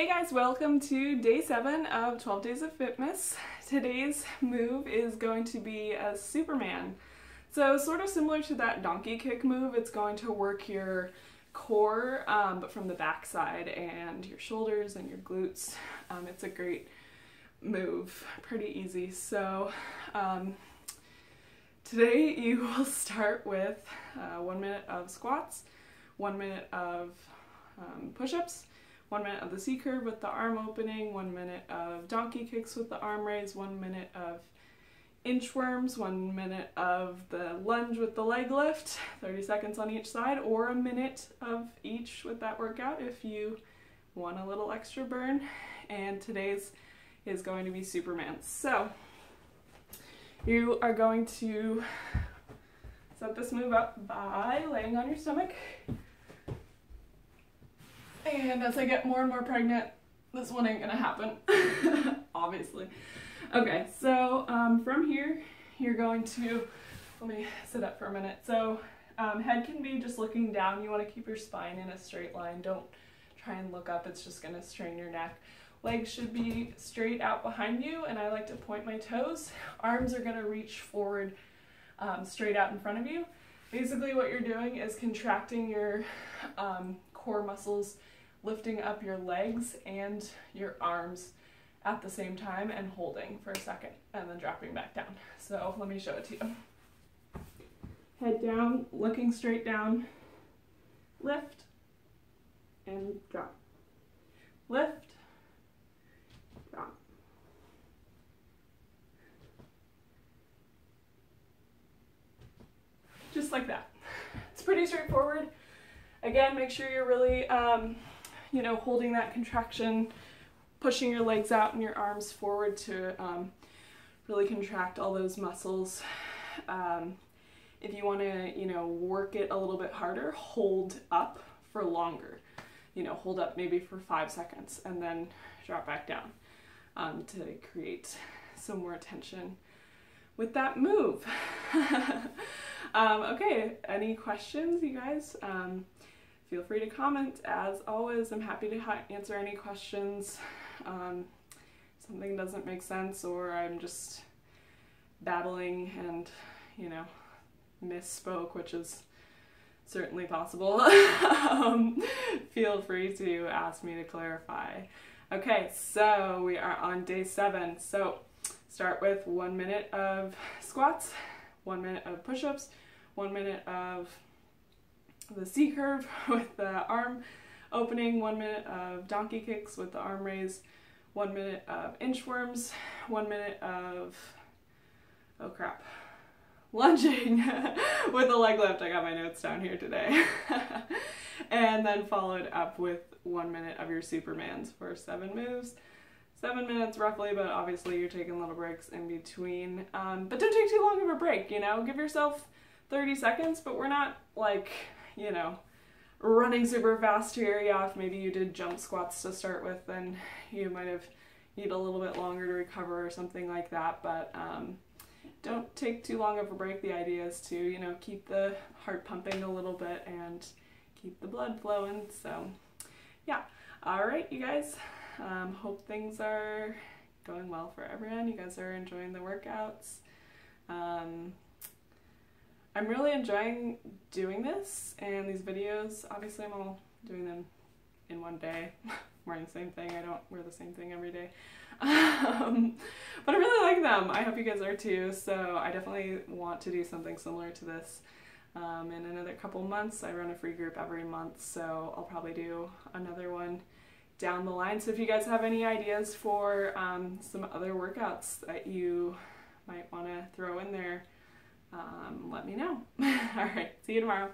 Hey guys, welcome to day seven of 12 Days of Fitmas. Today's move is going to be a Superman. So sort of similar to that donkey kick move, it's going to work your core, um, but from the backside and your shoulders and your glutes. Um, it's a great move, pretty easy. So um, today you will start with uh, one minute of squats, one minute of um, push-ups, one minute of the C curve with the arm opening, one minute of donkey kicks with the arm raise, one minute of inchworms, one minute of the lunge with the leg lift, 30 seconds on each side, or a minute of each with that workout if you want a little extra burn. And today's is going to be Superman. So you are going to set this move up by laying on your stomach and as I get more and more pregnant, this one ain't gonna happen, obviously. Okay, so um, from here, you're going to, let me sit up for a minute. So um, head can be just looking down. You wanna keep your spine in a straight line. Don't try and look up, it's just gonna strain your neck. Legs should be straight out behind you, and I like to point my toes. Arms are gonna reach forward um, straight out in front of you. Basically what you're doing is contracting your um, core muscles lifting up your legs and your arms at the same time and holding for a second and then dropping back down. So let me show it to you. Head down, looking straight down, lift and drop. Lift, drop. Just like that. It's pretty straightforward. Again, make sure you're really um, you know, holding that contraction, pushing your legs out and your arms forward to um, really contract all those muscles. Um, if you want to, you know, work it a little bit harder, hold up for longer. You know, hold up maybe for five seconds and then drop back down um, to create some more tension with that move. um, okay, any questions, you guys? Um, feel free to comment. As always, I'm happy to answer any questions. Um, something doesn't make sense or I'm just babbling and, you know, misspoke, which is certainly possible. um, feel free to ask me to clarify. Okay, so we are on day seven. So start with one minute of squats, one minute of push-ups, one minute of the C curve with the arm opening, one minute of donkey kicks with the arm raise, one minute of inchworms, one minute of, oh crap, lunging with the leg lift. I got my notes down here today. and then followed up with one minute of your Supermans for seven moves. Seven minutes roughly, but obviously you're taking little breaks in between. Um, but don't take too long of a break, you know? Give yourself 30 seconds, but we're not like you know, running super fast here. Yeah, if maybe you did jump squats to start with, then you might have need a little bit longer to recover or something like that. But um, don't take too long of a break. The idea is to, you know, keep the heart pumping a little bit and keep the blood flowing. So, yeah. All right, you guys. Um, hope things are going well for everyone. You guys are enjoying the workouts. Um, I'm really enjoying doing this and these videos. Obviously, I'm all doing them in one day, wearing the same thing. I don't wear the same thing every day. Um, but I really like them. I hope you guys are too. So I definitely want to do something similar to this. Um, in another couple months, I run a free group every month, so I'll probably do another one down the line. So if you guys have any ideas for um, some other workouts that you might want to throw in there, um, let me know. All right, see you tomorrow.